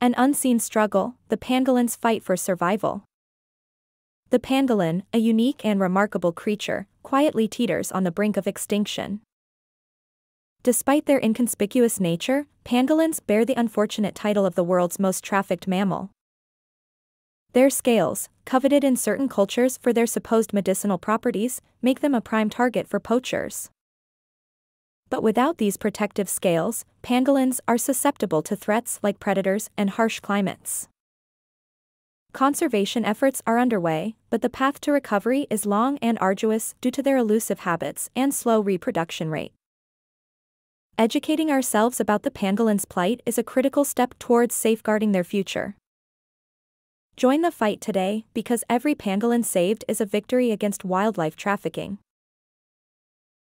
An unseen struggle, the pangolin's fight for survival. The pangolin, a unique and remarkable creature, quietly teeters on the brink of extinction. Despite their inconspicuous nature, pangolins bear the unfortunate title of the world's most trafficked mammal. Their scales, coveted in certain cultures for their supposed medicinal properties, make them a prime target for poachers. But without these protective scales, pangolins are susceptible to threats like predators and harsh climates. Conservation efforts are underway, but the path to recovery is long and arduous due to their elusive habits and slow reproduction rate. Educating ourselves about the pangolin's plight is a critical step towards safeguarding their future. Join the fight today because every pangolin saved is a victory against wildlife trafficking.